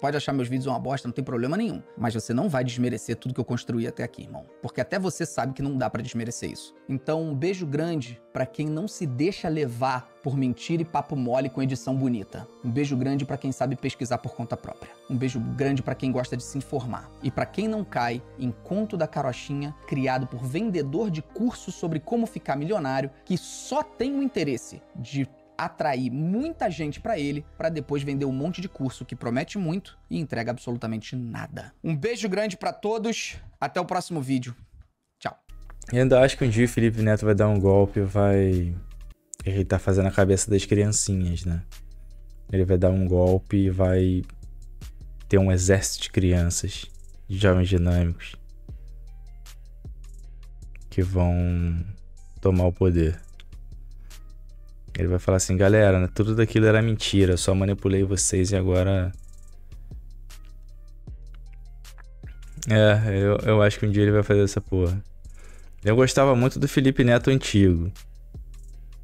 pode achar meus vídeos uma bosta, não tem problema nenhum. Mas você não vai desmerecer tudo que eu construí até aqui, irmão. Porque até você sabe que não dá para desmerecer isso. Então, um beijo grande para quem não se deixa levar por mentira e papo mole com edição bonita. Um beijo grande para quem sabe pesquisar por conta própria. Um beijo grande para quem gosta de se informar. E para quem não cai em conto da carochinha criado por vendedor de curso sobre como ficar milionário que só tem o interesse de atrair muita gente para ele para depois vender um monte de curso que promete muito e entrega absolutamente nada. Um beijo grande para todos. Até o próximo vídeo. Tchau. Eu ainda acho que um dia o Felipe Neto vai dar um golpe, vai ele tá fazendo a cabeça das criancinhas, né? Ele vai dar um golpe e vai ter um exército de crianças, de jovens dinâmicos que vão tomar o poder. Ele vai falar assim, galera, tudo daquilo era mentira, só manipulei vocês e agora. É, eu, eu acho que um dia ele vai fazer essa porra. Eu gostava muito do Felipe Neto antigo.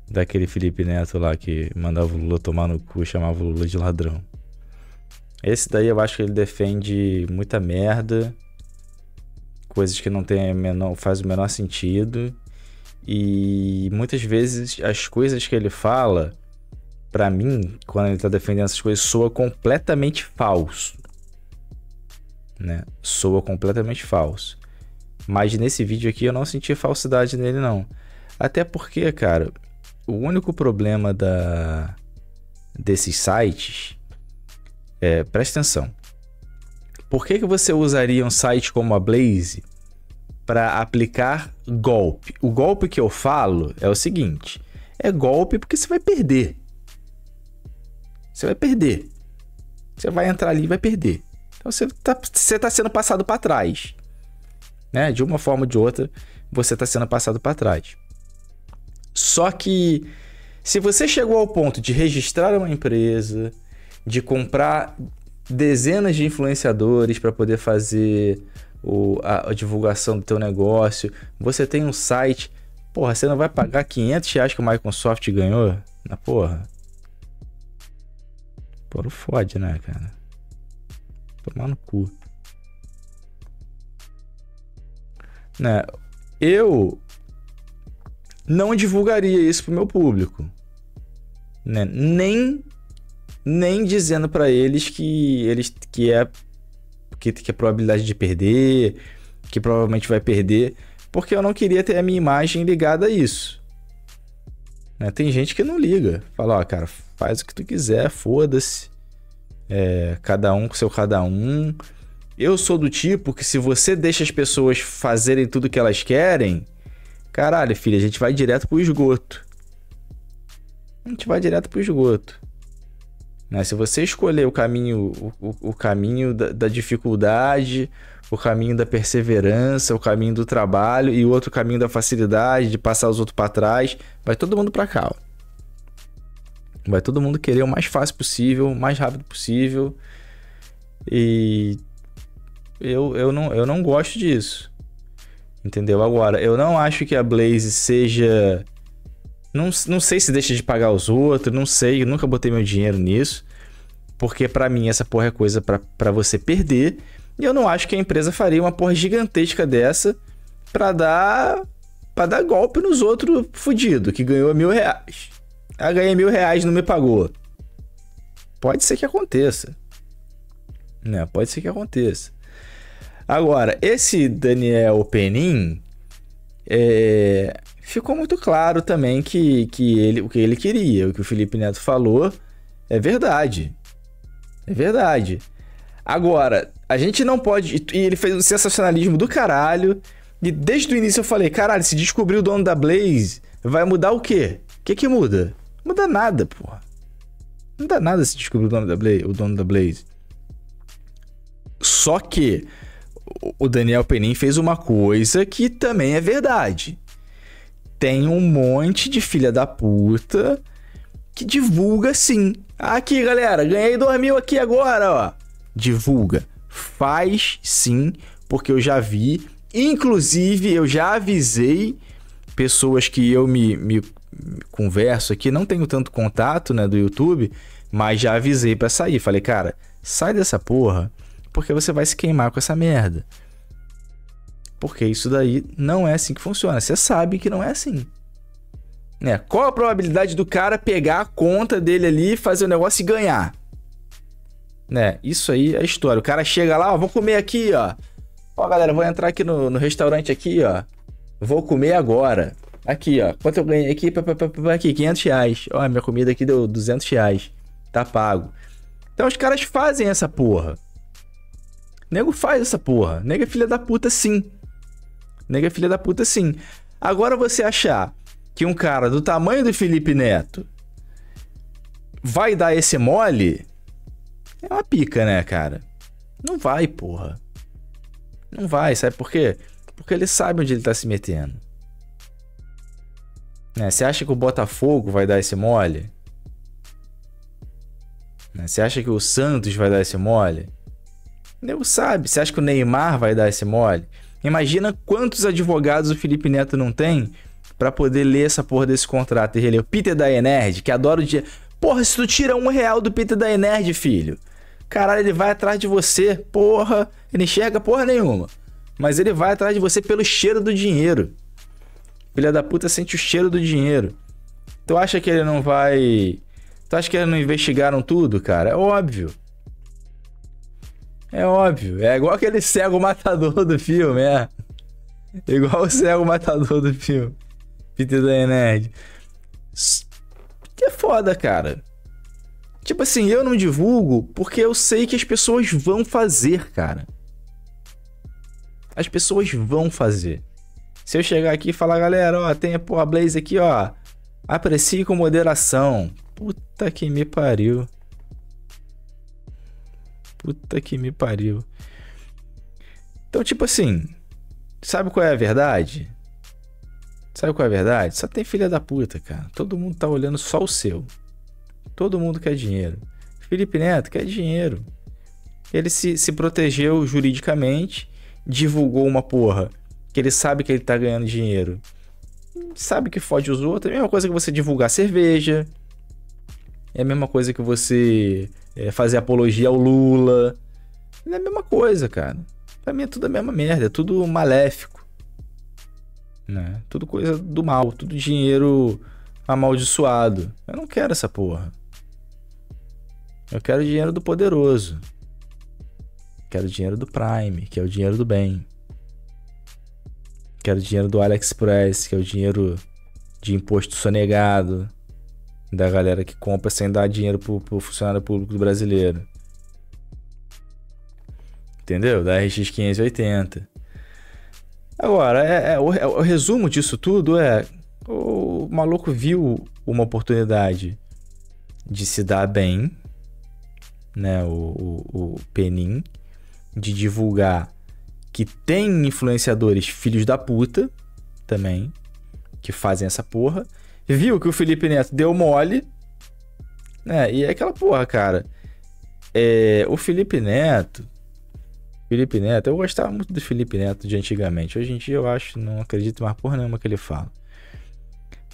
Daquele Felipe Neto lá que mandava o Lula tomar no cu e chamava o Lula de ladrão. Esse daí eu acho que ele defende muita merda. Coisas que não tem menor, faz o menor sentido. E muitas vezes as coisas que ele fala, para mim, quando ele tá defendendo essas coisas, soa completamente falso. Né? Soa completamente falso. Mas nesse vídeo aqui eu não senti falsidade nele, não. Até porque, cara, o único problema da desses sites é, presta atenção. Por que, que você usaria um site como a Blaze para aplicar golpe. O golpe que eu falo é o seguinte: é golpe porque você vai perder. Você vai perder. Você vai entrar ali e vai perder. Então você está você tá sendo passado para trás. Né? De uma forma ou de outra, você está sendo passado para trás. Só que se você chegou ao ponto de registrar uma empresa, de comprar dezenas de influenciadores para poder fazer o, a, a, divulgação do teu negócio, você tem um site, porra, você não vai pagar 500 reais que o Microsoft ganhou? Na porra. Porra, fode, né, cara? Tomar no cu. Né? Eu não divulgaria isso pro meu público. Né? Nem nem dizendo para eles que eles que é que, que a probabilidade de perder, que provavelmente vai perder, porque eu não queria ter a minha imagem ligada a isso. Né? Tem gente que não liga, fala, ó, cara, faz o que tu quiser, foda-se. É, cada um com seu cada um. Eu sou do tipo que se você deixa as pessoas fazerem tudo que elas querem, caralho, filha, a gente vai direto pro esgoto. A gente vai direto pro esgoto. Né? Se você escolher o caminho, o, o caminho da, da, dificuldade, o caminho da perseverança, o caminho do trabalho e o outro caminho da facilidade, de passar os outros para trás, vai todo mundo para cá. Ó. Vai todo mundo querer o mais fácil possível, o mais rápido possível. E eu, eu, não, eu não gosto disso. Entendeu? Agora, eu não acho que a Blaze seja não, não sei se deixa de pagar os outros, não sei, eu nunca botei meu dinheiro nisso. Porque para mim essa porra é coisa para você perder. E eu não acho que a empresa faria uma porra gigantesca dessa pra dar. para dar golpe nos outros fudidos, que ganhou mil reais. Ah, ganhei mil reais não me pagou. Pode ser que aconteça. Né? Pode ser que aconteça. Agora, esse Daniel Penin. É, ficou muito claro também que, que ele, o que ele queria, o que o Felipe Neto falou, é verdade. É verdade. Agora, a gente não pode. E ele fez um sensacionalismo do caralho. E desde o início eu falei: caralho, se descobrir o dono da Blaze, vai mudar o quê? O que que muda? Muda nada, porra. Não muda nada se descobrir o dono da Blaze. O dono da Blaze. Só que o Daniel Penin fez uma coisa que também é verdade tem um monte de filha da puta que divulga sim. Aqui, galera, ganhei 2 mil aqui agora, ó. Divulga. Faz sim, porque eu já vi. Inclusive, eu já avisei pessoas que eu me, me converso aqui, não tenho tanto contato, né, do YouTube, Mas já avisei para sair. Falei, cara, sai dessa porra, porque você vai se queimar com essa merda. Porque isso daí não é assim que funciona. Você sabe que não é assim. Né? Qual a probabilidade do cara pegar a conta dele ali, fazer o negócio e ganhar? Né? Isso aí é história. O cara chega lá, ó, vou comer aqui, ó. Ó, galera, vou entrar aqui no, no restaurante aqui, ó. Vou comer agora. Aqui, ó. Quanto eu ganhei aqui? Aqui, 500 reais. Ó, minha comida aqui deu 200 reais. Tá pago. Então os caras fazem essa porra. Nego faz essa porra. Nego é filha da puta sim. Nego é filha da puta sim. Agora você achar que um cara do tamanho do Felipe Neto vai dar esse mole, é uma pica, né, cara? Não vai, porra. Não vai, sabe por quê? Porque ele sabe onde ele tá se metendo. Né? Você acha que o Botafogo vai dar esse mole? Né? Você acha que o Santos vai dar esse mole? Nego sabe. Você acha que o Neymar vai dar esse mole? Imagina quantos advogados o Felipe Neto não tem para poder ler essa porra desse contrato e reler. O Peter da Enerd, que adora o dia. Porra, se tu tira um real do Peter da Enerd, filho. Caralho, ele vai atrás de você. Porra, ele enxerga porra nenhuma. Mas ele vai atrás de você pelo cheiro do dinheiro. Filha da puta sente o cheiro do dinheiro. Tu acha que ele não vai. Tu acha que eles não investigaram tudo, cara? É óbvio. É óbvio. É igual aquele cego matador do filme, é. Igual o cego matador do filme. Peter da Nerd. Que é foda, cara. Tipo assim, eu não divulgo porque eu sei que as pessoas vão fazer, cara. As pessoas vão fazer. Se eu chegar aqui e falar, galera, ó, tem a Blaze aqui, ó. Aprecie com moderação. Puta que me pariu. Puta que me pariu. Então, tipo assim, sabe qual é a verdade? Sabe qual é a verdade? Só tem filha da puta, cara. Todo mundo tá olhando só o seu. Todo mundo quer dinheiro. Felipe Neto quer dinheiro. Ele se, se protegeu juridicamente, divulgou uma porra que ele sabe que ele tá ganhando dinheiro. Sabe que fode os outros. É a mesma coisa que você divulgar cerveja. É a mesma coisa que você é, fazer apologia ao Lula. É a mesma coisa, cara. Pra mim é tudo a mesma merda. É tudo maléfico né? Tudo coisa do mal, tudo dinheiro amaldiçoado. Eu não quero essa porra. Eu quero dinheiro do poderoso. Quero dinheiro do Prime, que é o dinheiro do bem. Quero dinheiro do AliExpress, que é o dinheiro de imposto sonegado da galera que compra sem dar dinheiro pro, pro funcionário público brasileiro. Entendeu? Da RX 580. Agora, é, é, o, é, o, resumo disso tudo é: o maluco viu uma oportunidade de se dar bem, né? O, o, o Penin, de divulgar que tem influenciadores filhos da puta também, que fazem essa porra. Viu que o Felipe Neto deu mole, né? E é aquela porra, cara. É, o Felipe Neto, Felipe Neto, eu gostava muito do Felipe Neto de antigamente. Hoje em dia eu acho, não acredito mais porra nenhuma que ele fala.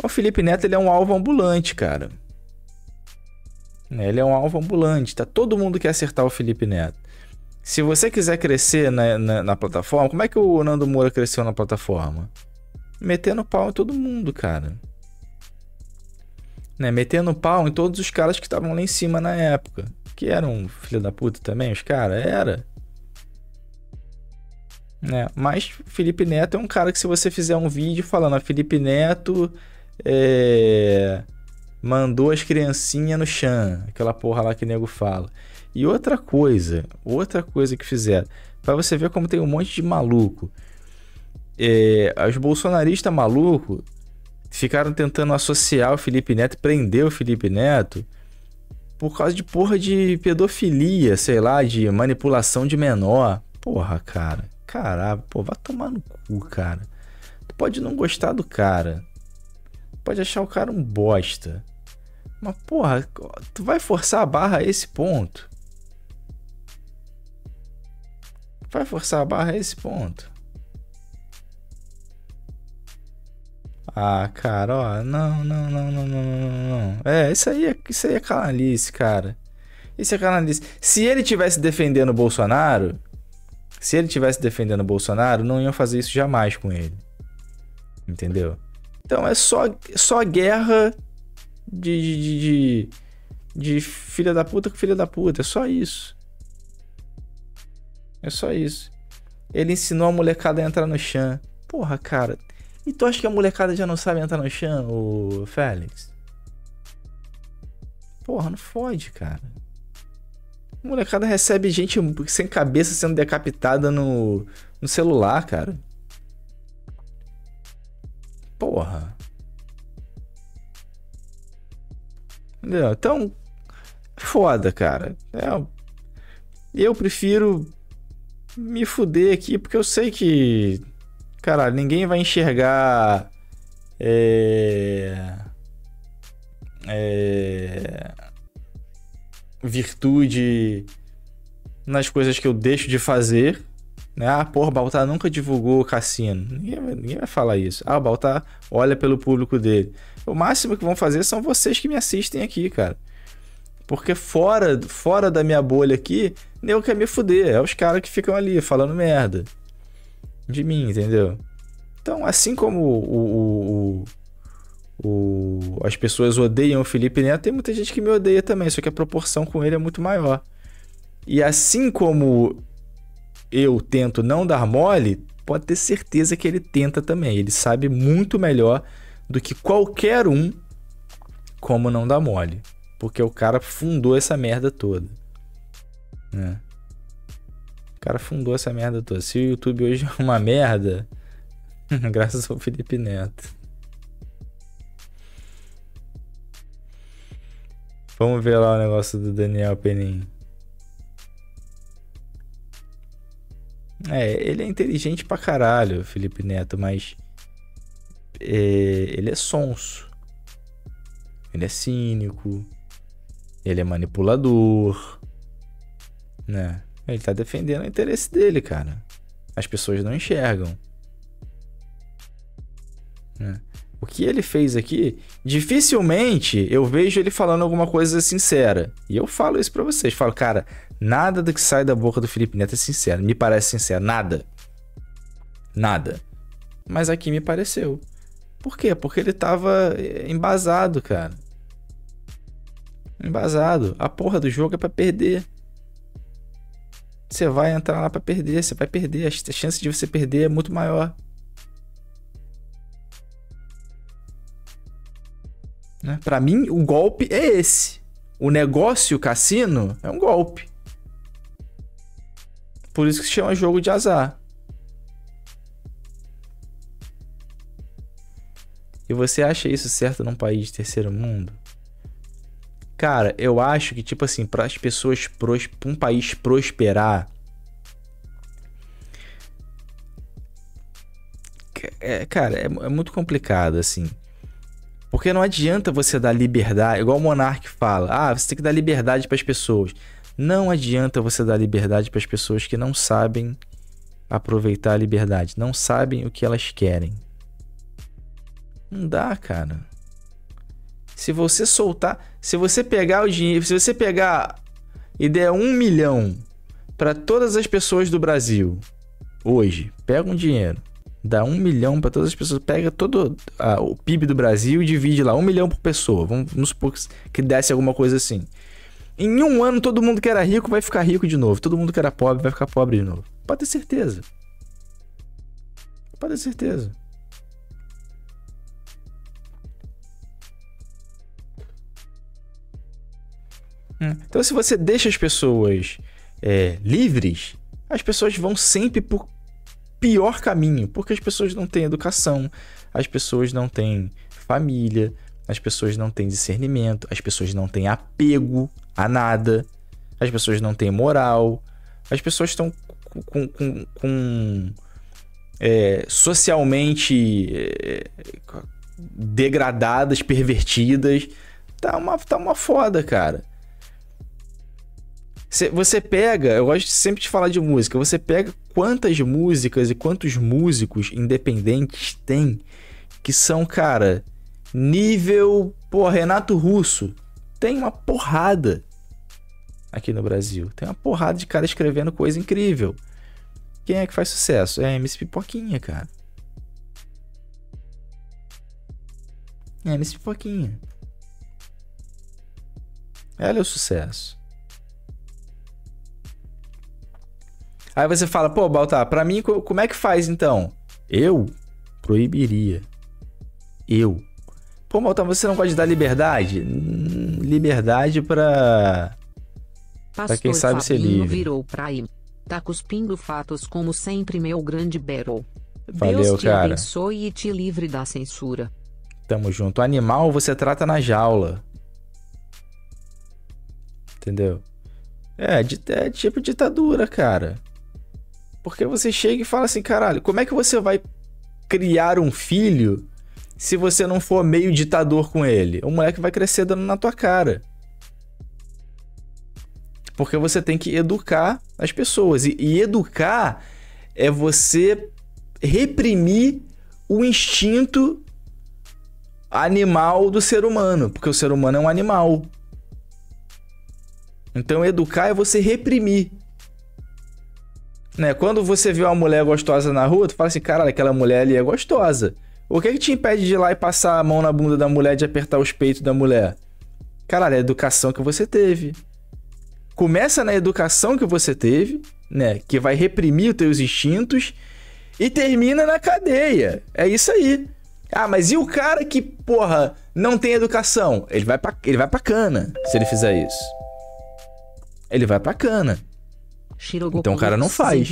O Felipe Neto, ele é um alvo ambulante, cara. Ele é um alvo ambulante, tá? Todo mundo quer acertar o Felipe Neto. Se você quiser crescer na, na, na plataforma, como é que o Nando Moura cresceu na plataforma? Metendo pau em todo mundo, cara. Né? Metendo pau em todos os caras que estavam lá em cima na época. Que eram filho da puta também, os caras? Era né? Mas Felipe Neto é um cara que se você fizer um vídeo falando a Felipe Neto é... mandou as criancinhas no chão, aquela porra lá que nego fala. E outra coisa, outra coisa que fizeram, para você ver como tem um monte de maluco. É, os bolsonaristas malucos ficaram tentando associar o Felipe Neto, prender o Felipe Neto por causa de porra de pedofilia, sei lá, de manipulação de menor. Porra, cara. Caralho, pô, vai tomar no cu, cara. Tu pode não gostar do cara. Pode achar o cara um bosta. Mas, porra, tu vai forçar a barra a esse ponto. Vai forçar a barra a esse ponto. Ah, cara, ó, não, não, não, não, não, não, não. É, isso aí é, isso aí é canalice, cara. Isso é canalice. Se ele tivesse defendendo o Bolsonaro, se ele tivesse defendendo o Bolsonaro, não iam fazer isso jamais com ele. Entendeu? Então é só, só guerra de, de, de, de filha da puta com filha da puta. É só isso. É só isso. Ele ensinou a molecada a entrar no chão. Porra, cara. E tu acha que a molecada já não sabe entrar no chão, o Félix? Porra, não fode, cara. A molecada recebe gente sem cabeça sendo decapitada no, no celular, cara. Porra. Entendeu? Então, foda, cara. É, eu prefiro me fuder aqui porque eu sei que Cara, ninguém vai enxergar. É, é, virtude nas coisas que eu deixo de fazer. Né? Ah, porra, Baltar nunca divulgou o cassino. Ninguém ninguém vai falar isso. Ah, o Baltar olha pelo público dele. O máximo que vão fazer são vocês que me assistem aqui, cara. Porque fora, fora da minha bolha aqui, nem eu quer me fuder. É os caras que ficam ali falando merda de mim, entendeu? Então, assim como o, o, o, as pessoas odeiam o Felipe Neto, tem muita gente que me odeia também, só que a proporção com ele é muito maior. E assim como eu tento não dar mole, pode ter certeza que ele tenta também. Ele sabe muito melhor do que qualquer um como não dar mole. Porque o cara fundou essa merda toda. Né? Cara fundou essa merda toda. Se o YouTube hoje é uma merda, graças ao Felipe Neto. Vamos ver lá o negócio do Daniel Penin. É, ele é inteligente pra caralho, Felipe Neto, mas é, ele é sonso. Ele é cínico. Ele é manipulador. Né? Ele tá defendendo o interesse dele, cara. As pessoas não enxergam. Né? O que ele fez aqui, dificilmente eu vejo ele falando alguma coisa sincera. E eu falo isso para vocês. Falo, cara, nada do que sai da boca do Felipe Neto é sincero. Me parece sincero. Nada. Nada. Mas aqui me pareceu. Por quê? Porque ele tava eh, embasado, cara. Embasado. A porra do jogo é para perder você vai entrar lá para perder, você vai perder, a chance de você perder é muito maior. Né? Para mim, o golpe é esse. O negócio, o cassino, é um golpe. Por isso que se chama jogo de azar. E você acha isso certo num país de terceiro mundo? Cara, eu acho que, tipo assim, para as pessoas, para um país prosperar. É, cara, é, é muito complicado, assim. Porque não adianta você dar liberdade, igual o Monark fala, ah, você tem que dar liberdade para as pessoas. Não adianta você dar liberdade para as pessoas que não sabem aproveitar a liberdade, não sabem o que elas querem. Não dá, cara. Se você soltar, se você pegar o dinheiro, se você pegar e der um milhão para todas as pessoas do Brasil hoje, pega um dinheiro, dá um milhão para todas as pessoas, pega todo ah, o PIB do Brasil e divide lá um milhão por pessoa. Vamos, vamos supor que desse alguma coisa assim. Em um ano, todo mundo que era rico vai ficar rico de novo. Todo mundo que era pobre vai ficar pobre de novo. Pode ter certeza. Pode ter certeza. Hum. Então, se você deixa as pessoas é, livres, as pessoas vão sempre por pior caminho, porque as pessoas não têm educação, as pessoas não têm família, as pessoas não têm discernimento, as pessoas não têm apego a nada, as pessoas não têm moral, as pessoas estão com, com, com é, socialmente é, degradadas, pervertidas. Tá uma, tá uma foda, cara. Você pega, eu gosto sempre de falar de música, você pega quantas músicas e quantos músicos independentes tem que são, cara, nível, pô, Renato Russo. Tem uma porrada aqui no Brasil. Tem uma porrada de cara escrevendo coisa incrível. Quem é que faz sucesso? É MC Pipoquinha, cara. É MC Pipoquinha. Ela é o sucesso. Aí você fala, pô, Baltar, pra mim, como é que faz então? Eu proibiria. Eu. Pô, Baltar, você não pode dar liberdade? Hum, liberdade pra. Pastor pra quem sabe Fabinho ser livre. virou Prime. Tá cuspindo fatos como sempre, meu grande Battle. Valeu, Deus te cara. abençoe e te livre da censura. Tamo junto. Animal você trata na jaula. Entendeu? É, é tipo ditadura, cara. Porque você chega e fala assim, caralho, como é que você vai criar um filho se você não for meio ditador com ele? O moleque vai crescer dando na tua cara. Porque você tem que educar as pessoas. E, e educar é você reprimir o instinto animal do ser humano. Porque o ser humano é um animal. Então, educar é você reprimir. Né? Quando você vê uma mulher gostosa na rua, tu fala assim, caralho, aquela mulher ali é gostosa. O que, é que te impede de ir lá e passar a mão na bunda da mulher, de apertar os peitos da mulher? Caralho, é a educação que você teve. Começa na educação que você teve, né? Que vai reprimir os teus instintos e termina na cadeia. É isso aí. Ah, mas e o cara que, porra, não tem educação? Ele vai pra, ele vai pra cana se ele fizer isso ele vai pra cana. Então o cara não faz.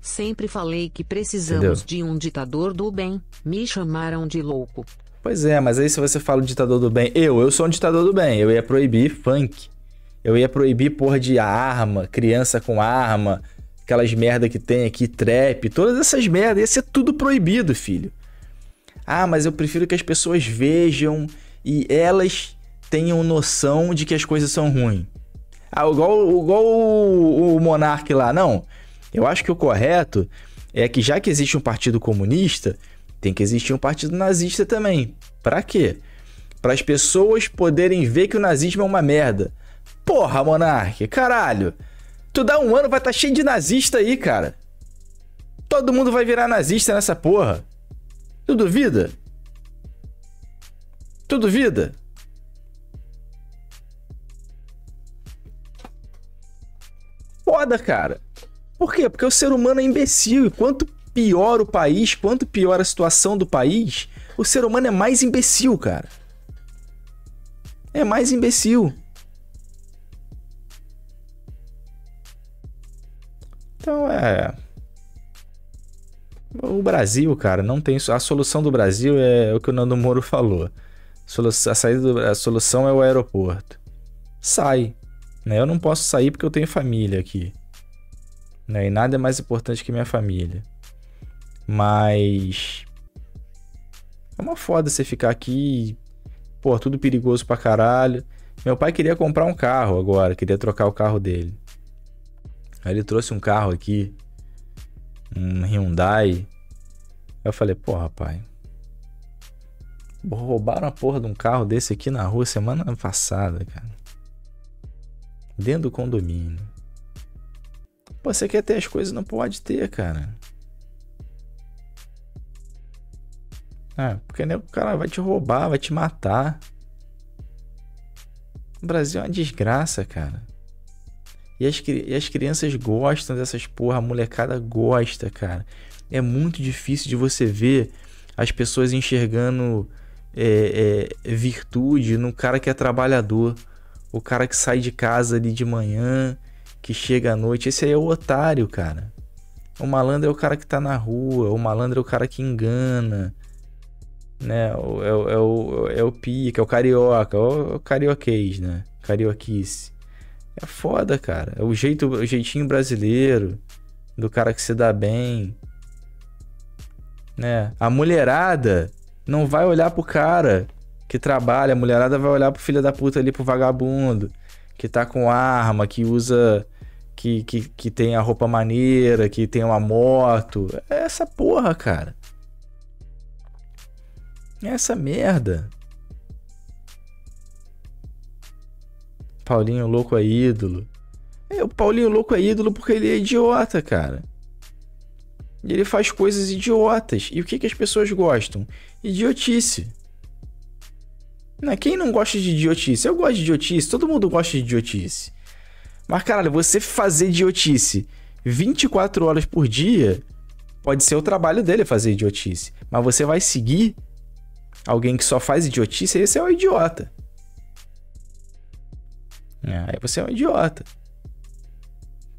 Sempre falei que precisamos Entendeu? de um ditador do bem. Me chamaram de louco. Pois é, mas aí se você fala ditador do bem, eu, eu sou um ditador do bem. Eu ia proibir funk. Eu ia proibir porra de arma, criança com arma, aquelas merda que tem aqui, trap, todas essas merdas. Ia ser tudo proibido, filho. Ah, mas eu prefiro que as pessoas vejam e elas tenham noção de que as coisas são ruins. Ah, igual, igual o, o Monark lá. Não. Eu acho que o correto é que já que existe um partido comunista, tem que existir um partido nazista também. Para quê? Para as pessoas poderem ver que o nazismo é uma merda. Porra, Monark, caralho. Tu dá um ano, vai estar tá cheio de nazista aí, cara. Todo mundo vai virar nazista nessa porra. Tu duvida? Tu duvida? Foda, cara. Por quê? Porque o ser humano é imbecil. E quanto pior o país, quanto pior a situação do país, o ser humano é mais imbecil, cara. É mais imbecil. Então é. O Brasil, cara, não tem. A solução do Brasil é o que o Nando Moro falou. A, saída do... a solução é o aeroporto. Sai. Né? Eu não posso sair porque eu tenho família aqui. Né? E nada é mais importante que minha família. Mas. É uma foda você ficar aqui. Pô, tudo perigoso pra caralho. Meu pai queria comprar um carro agora, queria trocar o carro dele. Aí ele trouxe um carro aqui, um Hyundai. Eu falei, porra, pai. Roubaram a porra de um carro desse aqui na rua semana passada, cara dentro do condomínio. Pô, você quer ter as coisas, não pode ter, cara. É, porque né, o cara vai te roubar, vai te matar. O Brasil é uma desgraça, cara. E as, e as crianças gostam dessas porra, a molecada gosta, cara. É muito difícil de você ver as pessoas enxergando é, é, virtude no cara que é trabalhador. O cara que sai de casa ali de manhã, que chega à noite, esse aí é o otário, cara. O malandro é o cara que tá na rua, o malandro é o cara que engana, né? É, o, é, o, é o pica, é o carioca, é o, é o carioquês, né? Carioquice. É foda, cara. É o, jeito, o jeitinho brasileiro do cara que se dá bem, né? A mulherada não vai olhar pro cara que trabalha, a mulherada vai olhar pro filho da puta ali, pro vagabundo, que tá com arma, que usa. Que, que, que tem a roupa maneira, que tem uma moto. É essa porra, cara. É essa merda. Paulinho louco é ídolo. É, o Paulinho louco é ídolo porque ele é idiota, cara. E ele faz coisas idiotas. E o que, que as pessoas gostam? Idiotice. Não, quem não gosta de idiotice? Eu gosto de idiotice, todo mundo gosta de idiotice. Mas, caralho, você fazer idiotice 24 horas por dia pode ser o trabalho dele fazer idiotice. Mas você vai seguir alguém que só faz idiotice, esse é um idiota. É, aí você é um idiota.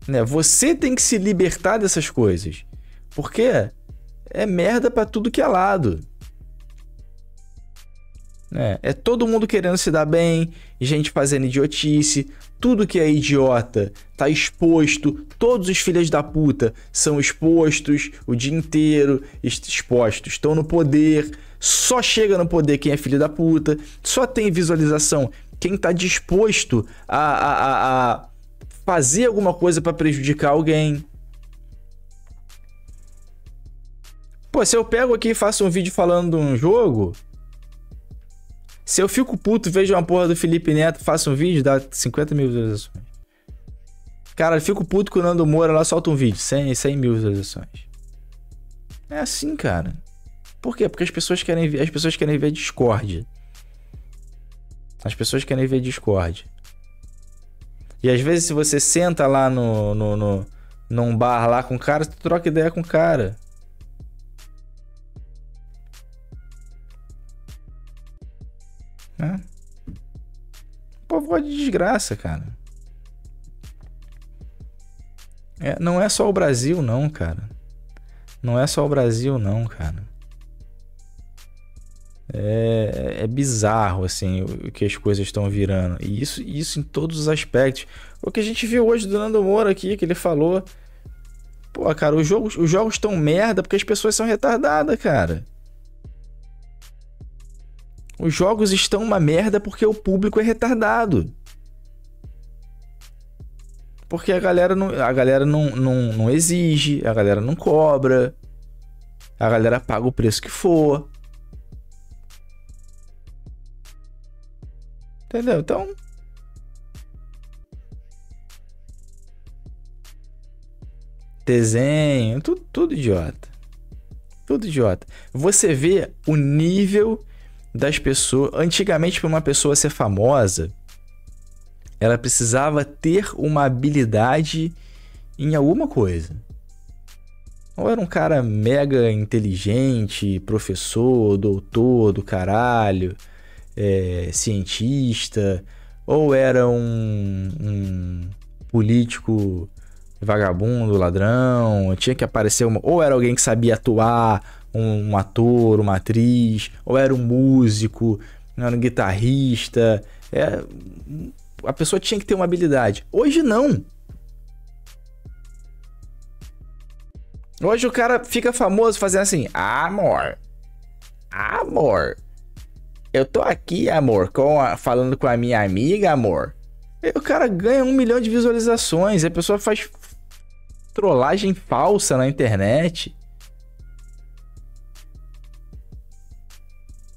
Né? Você tem que se libertar dessas coisas. Porque é merda para tudo que é lado. É, é todo mundo querendo se dar bem, gente fazendo idiotice, tudo que é idiota tá exposto, todos os filhos da puta são expostos o dia inteiro, expostos, estão no poder, só chega no poder quem é filho da puta, só tem visualização quem tá disposto a, a, a, a fazer alguma coisa para prejudicar alguém. Pô, se eu pego aqui e faço um vídeo falando de um jogo, se eu fico puto, vejo uma porra do Felipe Neto, faço um vídeo, dá 50 mil visualizações. Cara, eu fico puto com o Nando Moura lá, solta um vídeo, 100, 100 mil visualizações. É assim, cara. Por quê? Porque as pessoas querem ver, as pessoas querem ver discórdia. As pessoas querem ver discórdia. E às vezes, se você senta lá no, no, no, num bar lá com o cara, tu troca ideia com o cara. Né? O povo gosta de desgraça, cara. É, não é só o Brasil, não, cara. Não é só o Brasil, não, cara. É, é bizarro, assim, o, que as coisas estão virando. E isso, isso em todos os aspectos. O que a gente viu hoje do Nando Moura aqui, que ele falou. Pô, cara, os jogos os jogos estão merda porque as pessoas são retardadas, cara. Os jogos estão uma merda porque o público é retardado. Porque a galera não, a galera não, não, não exige, a galera não cobra, a galera paga o preço que for. Entendeu? Então. Desenho, tudo, tudo idiota. Tudo idiota. Você vê o nível das pessoas. Antigamente, para uma pessoa ser famosa, ela precisava ter uma habilidade em alguma coisa. Ou era um cara mega inteligente, professor, doutor do caralho, é, cientista, ou era um, um político vagabundo, ladrão, tinha que aparecer uma. Ou era alguém que sabia atuar, um, um ator, uma atriz, ou era um músico, era um guitarrista. É, a pessoa tinha que ter uma habilidade. Hoje não. Hoje o cara fica famoso fazendo assim: amor, amor, eu tô aqui, amor, com a, falando com a minha amiga, amor. E o cara ganha um milhão de visualizações, a pessoa faz trollagem falsa na internet.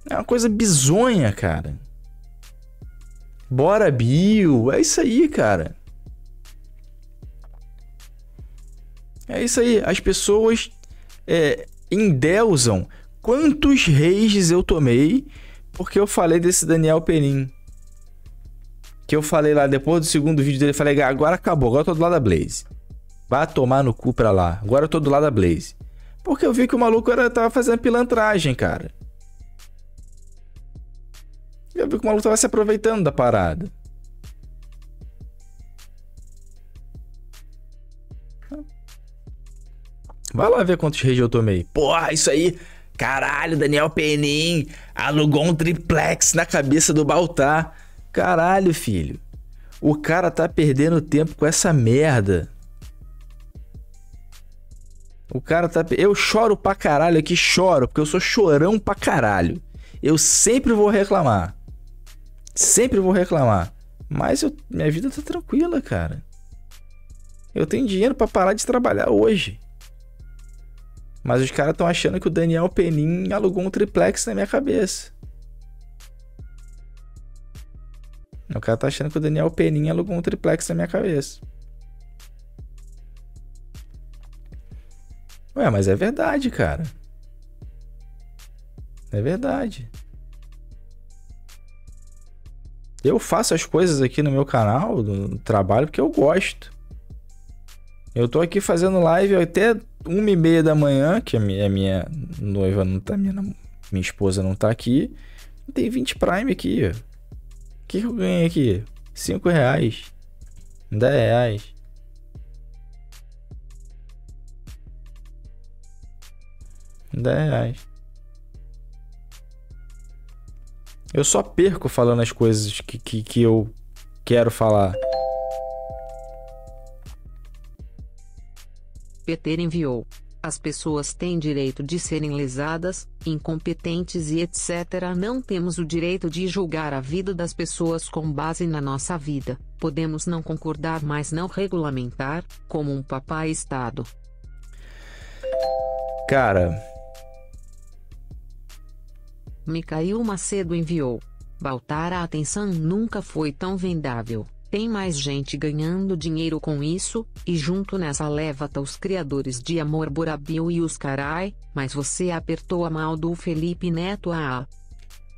É uma coisa bizonha, cara. Bora, Bill. É isso aí, cara. É isso aí. As pessoas é, endeusam quantos reis eu tomei porque eu falei desse Daniel Penin. Que eu falei lá depois do segundo vídeo dele. Falei, agora acabou, agora eu tô do lado da Blaze. Vai tomar no cu pra lá. Agora eu tô do lado da Blaze. Porque eu vi que o maluco era, tava fazendo pilantragem, cara. Eu vi que o maluco tava se aproveitando da parada. Vai lá ver quantos reis eu tomei. Porra, isso aí. Caralho, Daniel Penin alugou um triplex na cabeça do Baltar. Caralho, filho. O cara tá perdendo tempo com essa merda. O cara tá. Eu choro pra caralho aqui, choro, porque eu sou chorão pra caralho. Eu sempre vou reclamar. Sempre vou reclamar. Mas eu, minha vida tá tranquila, cara. Eu tenho dinheiro para parar de trabalhar hoje. Mas os caras estão achando que o Daniel Penin alugou um triplex na minha cabeça. O cara tá achando que o Daniel Penin alugou um triplex na minha cabeça. Ué, mas é verdade, cara. É verdade. Eu faço as coisas aqui no meu canal, no trabalho, porque eu gosto. Eu tô aqui fazendo live até uma e meia da manhã, que a minha, a minha noiva não tá, minha, minha esposa não tá aqui. Tem 20 Prime aqui, ó. O que, que eu ganhei aqui? 5 reais. 10 reais. Dez reais. Eu só perco falando as coisas que, que, que eu quero falar. Peter enviou. As pessoas têm direito de serem lesadas, incompetentes e etc. Não temos o direito de julgar a vida das pessoas com base na nossa vida. Podemos não concordar, mas não regulamentar, como um papai Estado. Cara. Micael Macedo enviou. Baltar a atenção nunca foi tão vendável. Tem mais gente ganhando dinheiro com isso, e junto nessa leva tá os criadores de Amor Borabil e os carai, mas você apertou a mão do Felipe Neto a.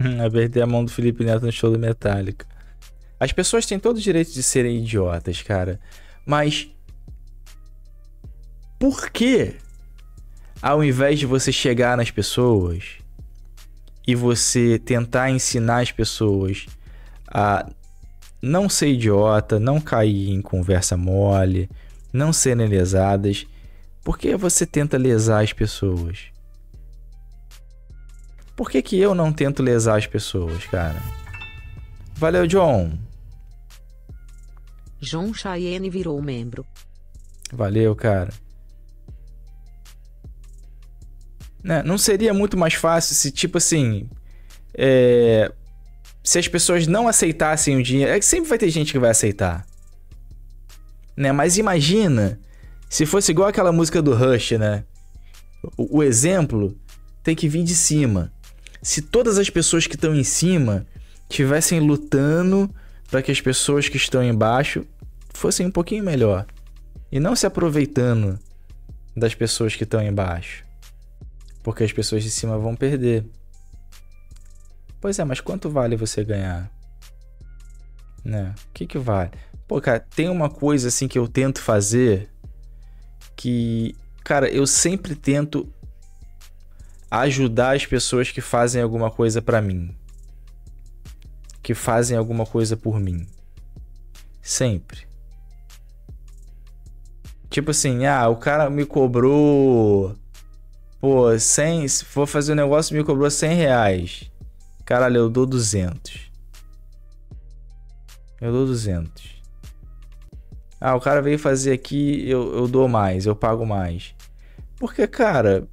Hum, apertei a mão do Felipe Neto no show do Metallica. As pessoas têm todo o direito de serem idiotas, cara. Mas. Por que, ao invés de você chegar nas pessoas e você tentar ensinar as pessoas a não ser idiota, não cair em conversa mole, não serem lesadas. Por que você tenta lesar as pessoas? Por que, que eu não tento lesar as pessoas, cara? Valeu, John. John Cheyenne virou membro. Valeu, cara. Né, não seria muito mais fácil se, tipo assim, é, se as pessoas não aceitassem o dinheiro. É que sempre vai ter gente que vai aceitar. Né? Mas imagina se fosse igual aquela música do Rush, né? O, o exemplo tem que vir de cima. Se todas as pessoas que estão em cima tivessem lutando para que as pessoas que estão embaixo fossem um pouquinho melhor e não se aproveitando das pessoas que estão embaixo, porque as pessoas de cima vão perder. Pois é, mas quanto vale você ganhar? Né? O que que vale? Pô, cara, tem uma coisa assim que eu tento fazer que, cara, eu sempre tento ajudar as pessoas que fazem alguma coisa para mim. Que fazem alguma coisa por mim. Sempre. Tipo assim, ah, o cara me cobrou. Pô, 100. Se for fazer um negócio, me cobrou 100 reais. Caralho, eu dou 200. Eu dou 200. Ah, o cara veio fazer aqui, eu, eu dou mais, eu pago mais. Porque, cara.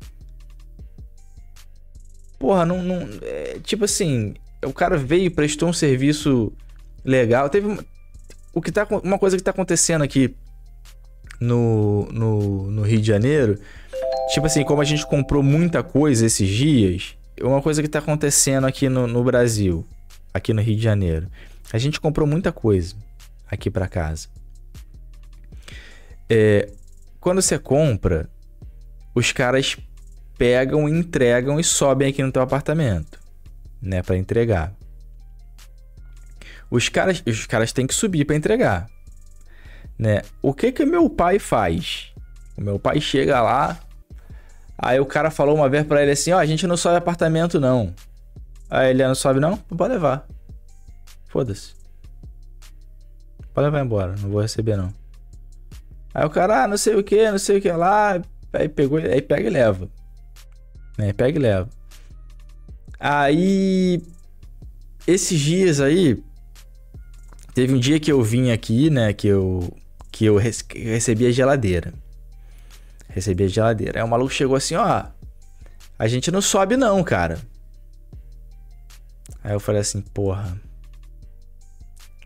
Porra, não. não é, tipo assim, o cara veio e prestou um serviço legal. Teve. O que tá, uma coisa que tá acontecendo aqui no, no, no Rio de Janeiro. Tipo assim, como a gente comprou muita coisa esses dias, uma coisa que está acontecendo aqui no, no, Brasil, aqui no Rio de Janeiro. A gente comprou muita coisa aqui para casa. É, quando você compra, os caras pegam, entregam e sobem aqui no teu apartamento, né, para entregar. Os caras, os caras têm que subir para entregar, né? O que que meu pai faz? O meu pai chega lá, Aí o cara falou uma vez para ele assim: Ó, oh, a gente não sobe apartamento não. Aí ele ah, não sobe não? Pode levar. Foda-se. Pode levar embora, não vou receber não. Aí o cara, ah, não sei o que, não sei o que lá. Aí pegou, aí pega e leva. Aí pega e leva. Aí. Esses dias aí. Teve um dia que eu vim aqui, né? Que eu. Que eu recebi a geladeira. Recebi a geladeira. Aí o maluco chegou assim, ó. A gente não sobe não, cara. Aí eu falei assim, porra.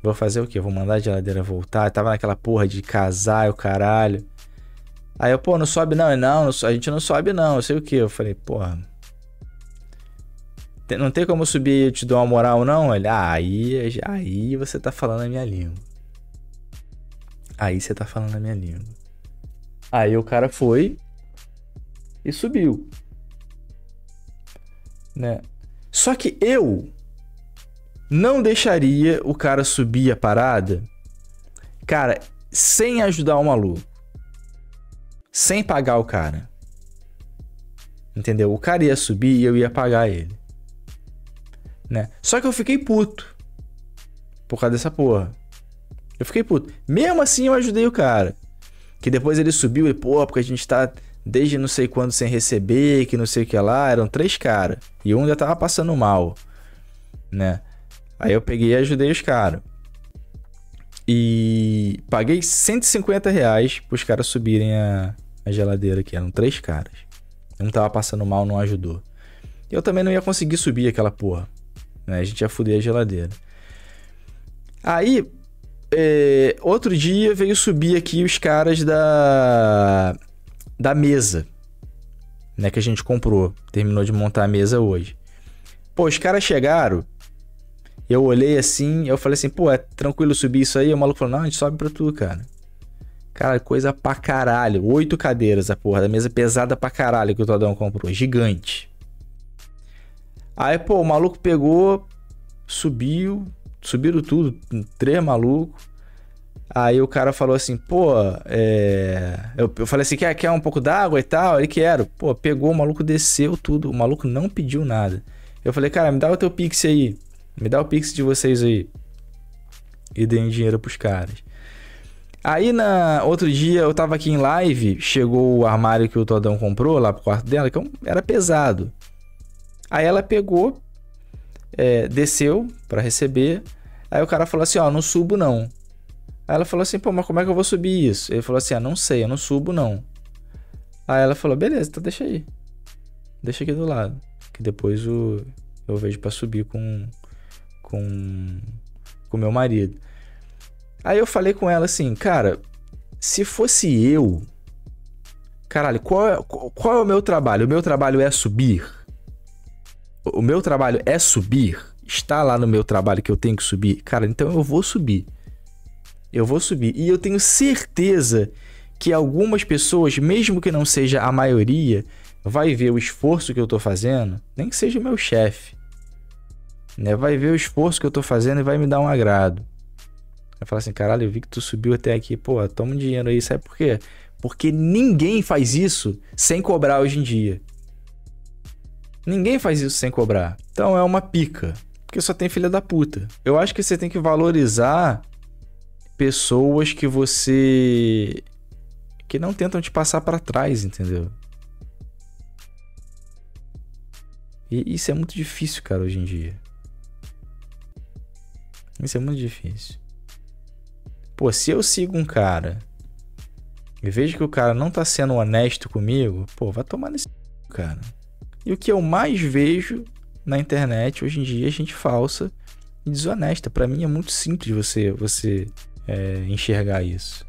Vou fazer o quê? Vou mandar a geladeira voltar. Eu tava naquela porra de casar, o caralho. Aí eu, pô, não sobe não. Não, não a gente não sobe não, eu sei o que. Eu falei, porra. Não tem como subir e eu te dou uma moral, não? Ele, ah, aí, aí você tá falando a minha língua. Aí você tá falando a minha língua. Aí o cara foi e subiu. Né? Só que eu não deixaria o cara subir a parada, cara, sem ajudar o maluco. Sem pagar o cara. Entendeu? O cara ia subir e eu ia pagar ele. Né? Só que eu fiquei puto. Por causa dessa porra. Eu fiquei puto. Mesmo assim eu ajudei o cara. Que depois ele subiu e, pô, porque a gente tá desde não sei quando sem receber, que não sei o que lá. Eram três caras. E um ainda tava passando mal. Né? Aí eu peguei e ajudei os caras. E paguei 150 reais pros caras subirem a, a geladeira aqui. Eram três caras. Não tava passando mal, não ajudou. Eu também não ia conseguir subir aquela porra. Né? A gente ia fuder a geladeira. Aí, é, outro dia veio subir aqui os caras da, da mesa. Né, que a gente comprou. Terminou de montar a mesa hoje. Pô, os caras chegaram eu olhei assim, eu falei assim, pô, é tranquilo subir isso aí? O maluco falou, não, a gente sobe pra tu, cara. Cara, coisa pra caralho. Oito cadeiras, a porra, da mesa pesada pra caralho que o Todão comprou. Gigante. Aí, pô, o maluco pegou, subiu, subiram tudo, três malucos. Aí o cara falou assim, pô, é... eu, eu falei assim, quer, quer um pouco d'água e tal? Ele quero. Pô, pegou, o maluco desceu tudo, o maluco não pediu nada. Eu falei, cara, me dá o teu pix aí. Me dá o pix de vocês aí. E deem dinheiro pros caras. Aí, na outro dia, eu tava aqui em live, chegou o armário que o Todão comprou lá pro quarto dela, que era pesado. Aí ela pegou, é, desceu para receber. Aí o cara falou assim: Ó, não subo não. Aí ela falou assim: Pô, mas como é que eu vou subir isso? Ele falou assim: Ah, não sei, eu não subo não. Aí ela falou: Beleza, então deixa aí. Deixa aqui do lado. Que depois o, eu vejo para subir com, com com meu marido. Aí eu falei com ela assim, cara, se fosse eu, caralho, qual é, qual é o meu trabalho? O meu trabalho é subir. O meu trabalho é subir. Está lá no meu trabalho que eu tenho que subir. Cara, então eu vou subir. Eu vou subir. E eu tenho certeza que algumas pessoas, mesmo que não seja a maioria, vai ver o esforço que eu tô fazendo, nem que seja o meu chefe né? Vai ver o esforço que eu tô fazendo e vai me dar um agrado. Vai falar assim, caralho, eu vi que tu subiu até aqui, pô, toma um dinheiro aí, sabe por quê? Porque ninguém faz isso sem cobrar hoje em dia. Ninguém faz isso sem cobrar. Então é uma pica. Porque só tem filha da puta. Eu acho que você tem que valorizar pessoas que você. que não tentam te passar para trás, entendeu? E isso é muito difícil, cara, hoje em dia. Isso é muito difícil. Pô, se eu sigo um cara e vejo que o cara não tá sendo honesto comigo, pô, vai tomar nesse cara. E o que eu mais vejo na internet hoje em dia é gente falsa e desonesta. Para mim é muito simples você você é, enxergar isso.